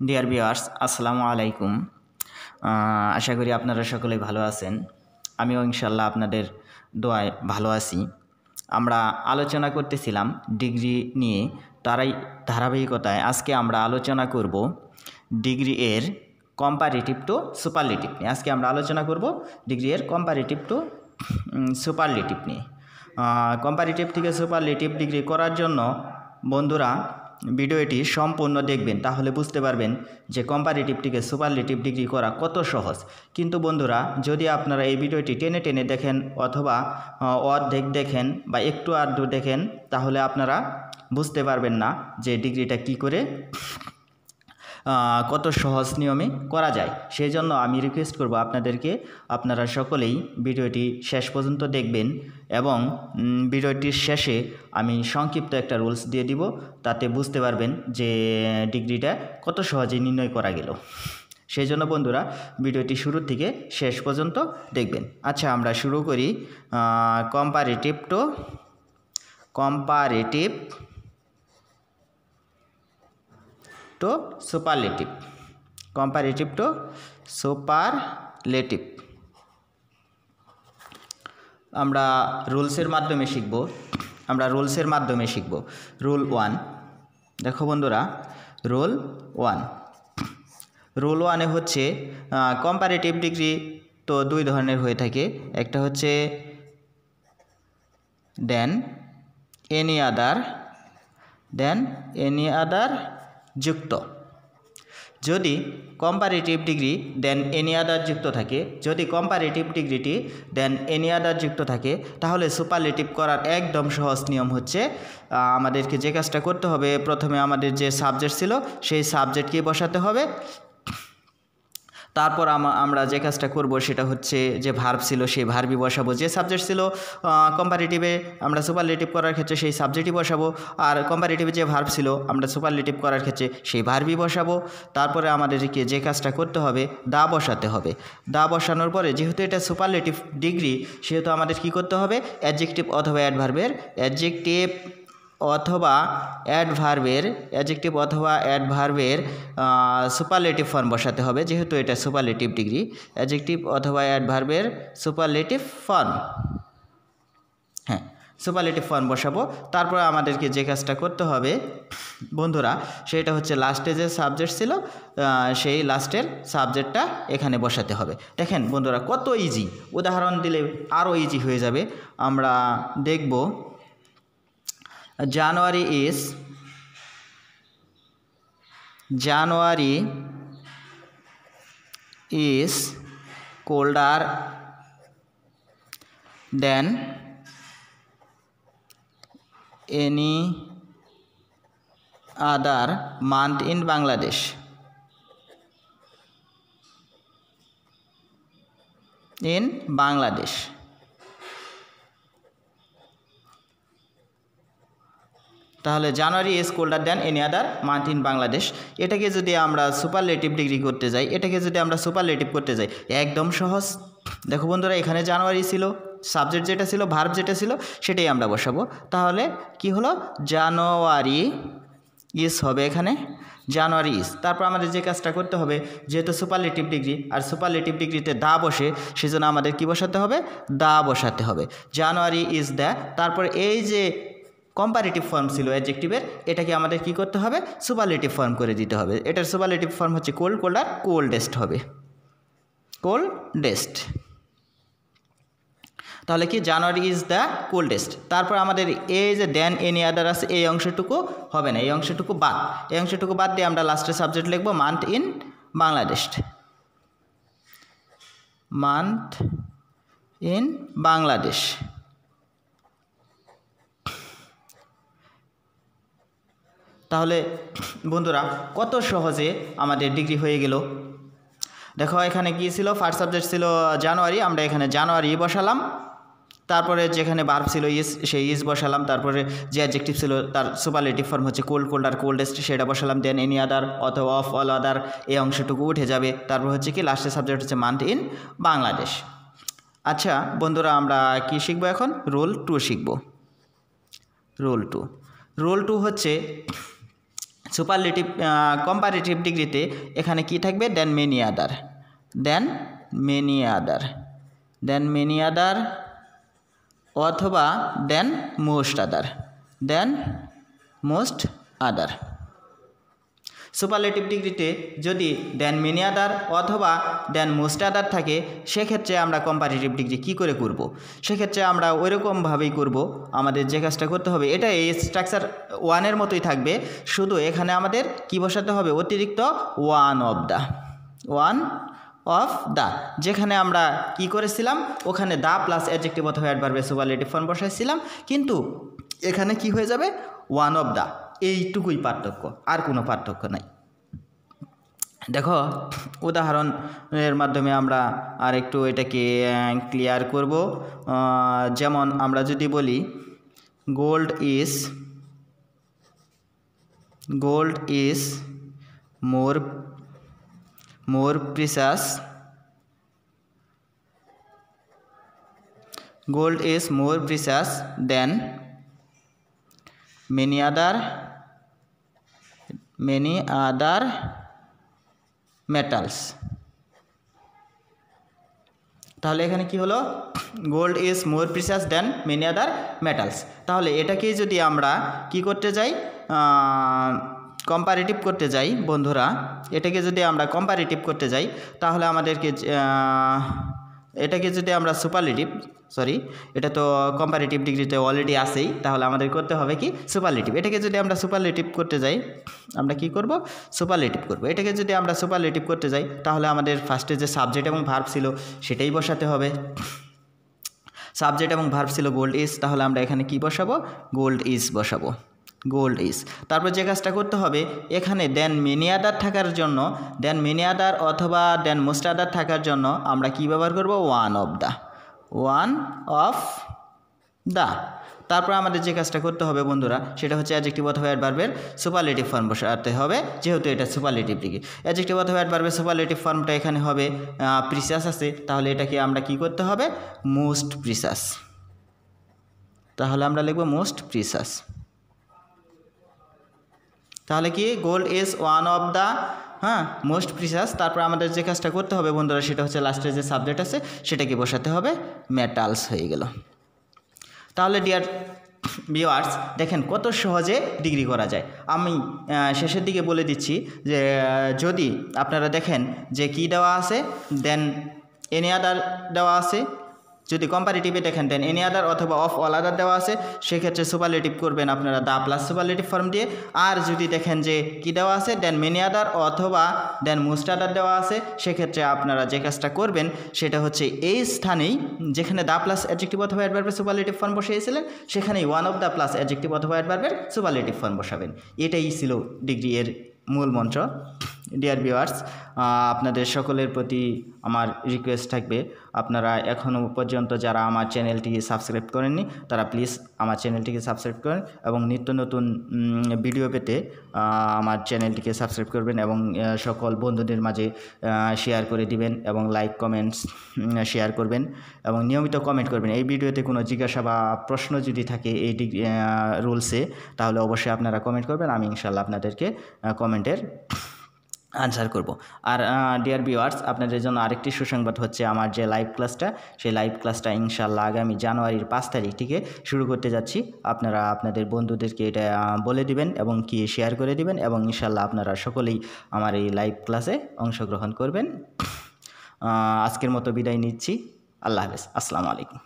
Deer বিয়ার্স আসসালামু আলাইকুম। আশা করি আপনারা সকলেই ভালো আছেন। আমিও ইনশাল্লাহ আপনাদের দোয়ায় ভালো আছি। আমরা আলোচনা করতেছিলাম ডিগ্রি নিয়ে, তারাই ধারাবাহিকতায় আজকে আমরা আলোচনা করব ডিগ্রি এর কম্পারেটিভ টু সুপারলেটিভ নিয়ে। আজকে আমরা আলোচনা করব ডিগ্রি এর কম্পারেটিভ টু সুপারলেটিভ নিয়ে। কম্পারেটিভ থেকে সুপারলেটিভ ডিগ্রি করার জন্য বন্ধুরা ভিডিওটি সম্পূর্ণ দেখবেন, তাহলে বুঝতে পারবেন যে কম্পারেটিভ থেকে সুপারলেটিভ ডিগ্রি করা কত সহজ। কিন্তু বন্ধুরা, যদি আপনারা এই ভিডিওটি টেনে টেনে দেখেন অথবা অর্ধেক দেখেন বা একটু আধটু দেখেন, তাহলে আপনারা বুঝতে পারবেন না যে ডিগ্রিটা কি করে কত সহজ নিয়মে করা যায়। সেই জন্য আমি রিকোয়েস্ট করব আপনাদেরকে, আপনারা সকলেই ভিডিওটি শেষ পর্যন্ত দেখবেন এবং ভিডিওটির শেষে আমি সংক্ষিপ্ত একটা রুলস দিয়ে দিব, তাতে বুঝতে পারবেন যে, ডিগ্রিটা কত সহজে নির্ণয় করা গেল। সেই জন্য বন্ধুরা, ভিডিওটি শুরু থেকে শেষ পর্যন্ত দেখবেন। আচ্ছা আমরা শুরু করি comparative to comparative to superlative, comparative to superlative. আমরা রুলসের মাধ্যমে শিখব, আমরা রুলসের মাধ্যমে শিখব। রুল ওয়ান দেখো বন্ধুরা রুল ওয়ান রুল ওয়ানে হচ্ছে কম্পারেটিভ ডিগ্রি তো দুই ধরনের হয়ে থাকে। একটা হচ্ছে দেন এনি আদার দেন এনি আদার যুক্ত। যদি comparative degree than any other যুক্ত থাকে, যদি কম্পারেটিভ ডিগ্রিটি দেন এনি আদার যুক্ত থাকে, তাহলে সুপারলেটিভ করার একদম সহজ নিয়ম হচ্ছে আমাদেরকে যে কাজটা করতে হবে, প্রথমে আমাদের যে সাবজেক্ট ছিল, সেই সাবজেক্টকে বসাতে হবে। তারপর আমরা যে কাজটা করব সেটা হচ্ছে যে ভার্ব ছিল, সেই ভার্বই বসাবো। যে সাবজেক্ট ছিল কম্পারেটিভে আমরা সুপারলেটিভ করার ক্ষেত্রে সেই সাবজেক্টই বসাবো। আর কম্পারেটিভে যে ভার্ব ছিল, আমরা সুপারলেটিভ করার ক্ষেত্রে সেই ভার্বই বসাবো। তারপরে আমাদেরকে যে কাজটা করতে হবে, দা বসাতে হবে। দা বসানোর পরে যেহেতু এটা সুপারলেটিভ ডিগ্রি সেহেতু আমাদের কি করতে হবে? অ্যাডজেক্টিভ অথবা অ্যাডভার্বের অ্যাডজেক্টিভ অথবা অ্যাডভার্বের অ্যাডজেক্টিভ অথবা অ্যাডভার্বের সুপারলেটিভ ফর্ম বসাতে হবে, যেহেতু এটা সুপারলেটিভ ডিগ্রি অ্যাডজেক্টিভ অথবা অ্যাডভার্বের সুপারলেটিভ ফর্ম হ্যাঁ সুপারলেটিভ ফর্ম বসাবো। তারপর আমাদেরকে যে কাজটা করতে হবে, বন্ধুরা, সেটা হচ্ছে লাস্টে যে সাবজেক্ট ছিল সেই লাস্টের সাবজেক্টটা এখানে বসাতে হবে। দেখেন বন্ধুরা, কত ইজি উদাহরণ দিলে আরও ইজি হয়ে যাবে। আমরা দেখব January is January is colder than any other month in Bangladesh. In Bangladesh. তাহলে January is colder than any other month in Bangladesh. এটাকে যদি আমরা সুপারলেটিভ ডিগ্রি করতে যাই, এটাকে যদি আমরা সুপারলেটিভ করতে যাই, একদম সহজ। দেখো বন্ধুরা, এখানে জানুয়ারি ছিল সাবজেক্ট যেটা ছিল ভার্ব যেটা ছিল, সেটাই আমরা বসাবো। তাহলে কি হলো? জানুয়ারি ইস হবে এখানে, জানুয়ারি ইস তারপর আমাদের যে কাজটা করতে হবে, যেহেতু সুপারলেটিভ ডিগ্রি আর সুপারলেটিভ ডিগ্রিতে দা বসে, সেজন্য আমাদের কি বসাতে হবে? দা বসাতে হবে। জানুয়ারি ইজ দ্য তারপর এই যে কম্পারেটিভ ফর্ম ছিল অ্যাডজেক্টিভের এটাকে আমাদের কি করতে হবে? সুপারলেটিভ ফর্ম করে দিতে হবে। এটার সুপারলেটিভ ফর্ম হচ্ছে কোল্ড কোল্ড আর কোল্ডেস্ট হবে। কোল্ডেস্ট তাহলে কি? জানুয়ারি ইজ দ্য কোল্ডেস্ট তারপর আমাদের এই যে দেন এনি আদার আছে, এই অংশটুকু হবে না। এই অংশটুকু বাদ। এই অংশটুকু বাদ দিয়ে আমরা লাস্টে সাবজেক্ট লিখব month in Bangladesh month in Bangladesh তাহলে বন্ধুরা, কত সহজে আমাদের ডিগ্রি হয়ে গেল? দেখো, এখানে কি ছিল? ফার্স্ট সাবজেক্ট ছিল জানুয়ারি, আমরা এখানে জানুয়ারি বসালাম। তারপরে যেখানে বার্ব ছিল ইস সেই ইস বসালাম। তারপরে যে অ্যাডজেক্টিভ ছিল, তার সুপারলেটিভ ফর্ম হচ্ছে কোল্ড কোল্ড আর কোল্ডেস্ট সেটা বসালাম। দেন এনি আদার অথবা অফ অল আদার এই অংশটুকু উঠে যাবে। তারপর হচ্ছে কি লাস্টের সাবজেক্ট হচ্ছে মান্থ ইন বাংলাদেশ আচ্ছা বন্ধুরা, আমরা কি শিখব এখন? রোল টু শিখব। রোল টু রোল টু হচ্ছে সুপারলেটিভ কম্পারেটিভ ডিগ্রিতে এখানে কি থাকবে? Than many other than many other than many other অথবা than most other than most other superlative ডিগ্রিতে যদি দেন মেনি আদার অথবা দেন মোস্ট আদার থাকে, সেক্ষেত্রে আমরা কম্পারেটিভ ডিগ্রি কি করে করব। সেক্ষেত্রে আমরা ওইরকমভাবেই করব। আমাদের যে কাজটা করতে হবে, এটা এই স্ট্রাকচার ওয়ানের মতোই থাকবে। শুধু এখানে আমাদের কি বসাতে হবে? অতিরিক্ত one of the one of the যেখানে আমরা কি করেছিলাম? ওখানে দা প্লাস অ্যাডজেক্টিভ অথবা অ্যাডভার্বে সুপারলেটিভ ফর্ম বসাইছিলাম। কিন্তু এখানে কি হয়ে যাবে? ওয়ান অফ দ্য এইটুকুই পার্থক্য, আর কোনো পার্থক্য নাই। দেখো, উদাহরণের মাধ্যমে আমরা আর একটু এটাকে ক্লিয়ার করব। যেমন আমরা যদি বলি gold is gold is more more precious gold is more precious than many other many other metals. তাহলে এখানে কি হলো? Gold is more precious than many other metals তাহলে এটাকেই যদি আমরা কি করতে যাই? কম্পারেটিভ করতে যাই, বন্ধুরা, এটাকে যদি আমরা কম্পারেটিভ করতে যাই, তাহলে আমাদেরকে এটাকে যদি আমরা সুপারলেটিভ সরি এটা তো কম্পারেটিভ ডিগ্রিতে অলরেডি আসেই তাহলে আমাদের করতে হবে কি? সুপারলেটিভ এটাকে যদি আমরা সুপারলেটিভ করতে যাই, আমরা কি করব? সুপারলেটিভ করব। এটাকে যদি আমরা সুপারলেটিভ করতে যাই, তাহলে আমাদের ফার্স্টে যে সাবজেক্ট এবং ভার্ব ছিল, সেটাই বসাতে হবে। সাবজেক্ট এবং ভার্ব ছিল গোল্ড ইজ তাহলে আমরা এখানে কি বসাবো? গোল্ড ইজ বসাবো। গোল্ড ইজ তারপর যে কাজটা করতে হবে, এখানে দেন মেনি আদার থাকার জন্য, দেন মেনি আদার অথবা দেন মোস্ট আদার থাকার জন্য আমরা কি ব্যবহার করব? One of the one of the তারপর আমাদের যে কাজটা করতে হবে বন্ধুরা, সেটা হচ্ছে অ্যাজেক্টিভ অথবা অ্যাডভার্বের সুপারলেটিভ ফর্ম বসাতে হবে, যেহেতু এটা সুপারলেটিভ ডিগ্রি অ্যাজেক্টিভ অথবা অ্যাডভার্বের সুপারলেটিভ ফর্মটা এখানে হবে প্রিসাস আছে, তাহলে এটাকে আমরা কি করতে হবে? মোস্ট প্রিসাস তাহলে আমরা লিখব মোস্ট প্রিসাস তাহলে কি? Gold is one of the হ্যাঁ মোস্ট প্রিসাস তারপর আমাদের যে কাজটা করতে হবে বন্ধুরা, সেটা হচ্ছে লাস্টের যে সাবজেক্ট আছে, সেটাকে বসাতে হবে। মেটালস হয়ে গেল। তাহলে ডিয়ার ভিওয়ার্স দেখেন কত সহজে ডিগ্রি করা যায়। আমি শেষের দিকে বলে দিচ্ছি যে যদি আপনারা দেখেন যে কি দেওয়া আছে দেন এনি আদার দেওয়া আছে যদি কম্পারিটিভে দেখেন দেন এনি আদার অথবা অফ অল আদার দেওয়া আছে, সেক্ষেত্রে সুপারলেটিভ করবেন আপনারা দা প্লাস সুপারলেটিভ ফর্ম দিয়ে। আর যদি দেখেন যে কি দেওয়া আছে দেন মেনি আদার অথবা দেন মোস্ট আদার দেওয়া আছে, সেক্ষেত্রে আপনারা যে কাজটা করবেন, সেটা হচ্ছে এই স্থানেই যেখানে দা প্লাস অ্যাডজেক্টিভ অথবা অ্যাডভার্বের সুপারলেটিভ ফর্ম বসিয়েছিলেন, সেখানেই one of the plus adjective অথবা অ্যাডভার্বের সুপারলেটিভ ফর্ম বসাবেন। এটাই ছিল ডিগ্রি এর মূল মন্ত্র। ডিয়ার ভিওয়ার্স আপনাদের সকলের প্রতি আমার রিকোয়েস্ট থাকবে, আপনারা এখনও পর্যন্ত যারা আমার চ্যানেলটিকে সাবস্ক্রাইব করেননি, তারা প্লিজ আমার চ্যানেলটিকে সাবস্ক্রাইব করেন এবং নিত্য নতুন ভিডিও পেতে আমার চ্যানেলটিকে সাবস্ক্রাইব করবেন এবং সকল বন্ধুদের মাঝে শেয়ার করে দিবেন এবং লাইক কমেন্টস শেয়ার করবেন এবং নিয়মিত কমেন্ট করবেন। এই ভিডিওতে কোনো জিজ্ঞাসা বা প্রশ্ন যদি থাকে এই রুলসে তাহলে অবশ্যই আপনারা কমেন্ট করবেন, আমি ইনশাল্লাহ আপনাদেরকে কমেন্টের আনসার করব। আর ডিয়ার ভিওয়ার্স আপনাদের জন্য আরেকটি সুসংবাদ হচ্ছে আমার যে লাইভ ক্লাসটা সেই লাইভ ক্লাসটা ইনশাল্লাহ আগামী জানুয়ারির পাঁচ তারিখ থেকে শুরু করতে যাচ্ছি। আপনারা আপনাদের বন্ধুদেরকে এটা বলে দিবেন এবং কি শেয়ার করে দিবেন এবং ইনশাল্লাহ আপনারা সকলেই আমার এই লাইভ ক্লাসে অংশগ্রহণ করবেন। আজকের মতো বিদায় নিচ্ছি। আল্লাহ হাফেজ। আসসালামু আলাইকুম।